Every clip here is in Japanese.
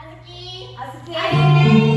ಅದಕ್ಕೆ ಅದಕ್ಕೆ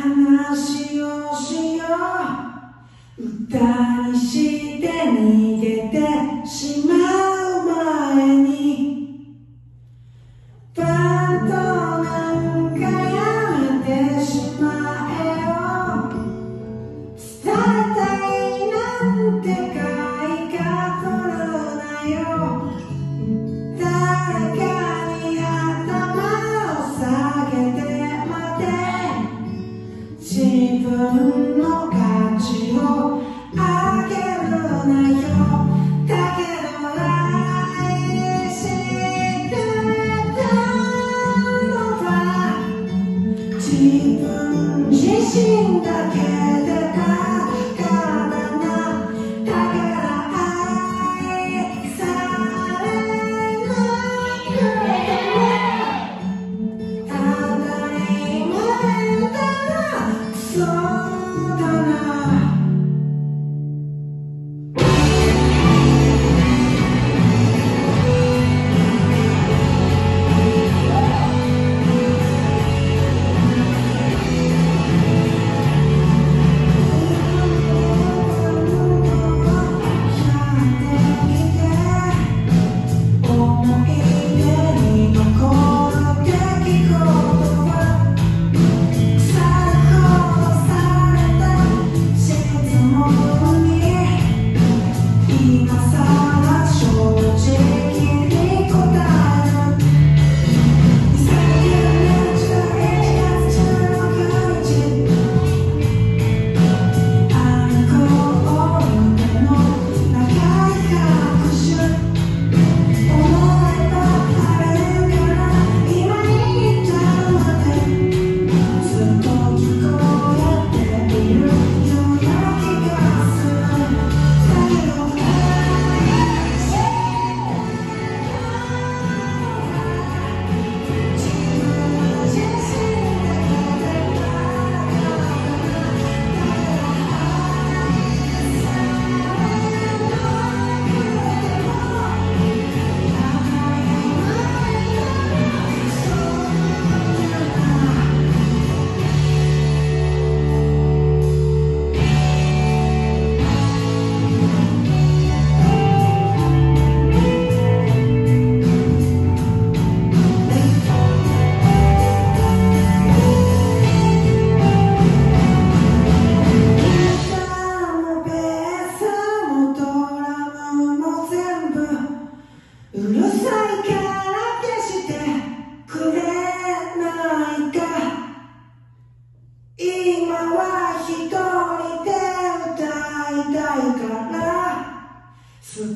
話をしよう。歌にしよう。chora.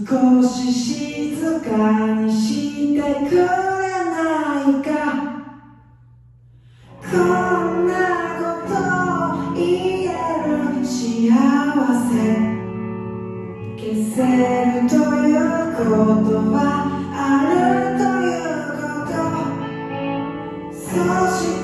少し静かにしてくれないか。こんなこと言える幸せ。消せるということはあるということ。そして